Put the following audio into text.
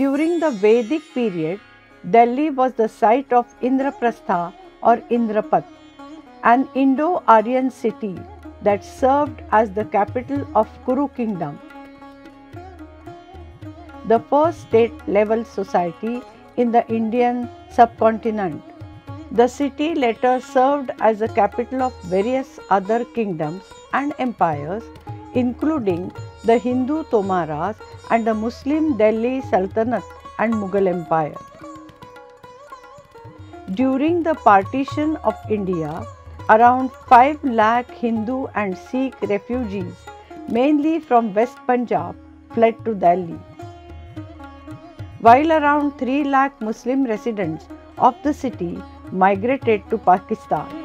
During the Vedic period, Delhi was the site of Indraprastha or Indrapat, an Indo Aryan city that served as the capital of Kuru kingdom. The first state level society in the Indian subcontinent. The city later served as the capital of various other kingdoms and empires, including the Hindu Tomaras and the Muslim Delhi Sultanate and Mughal Empire. During the partition of India, around 5 lakh Hindu and Sikh refugees, mainly from West Punjab, fled to Delhi. While around 3 lakh Muslim residents of the city migrated to Pakistan.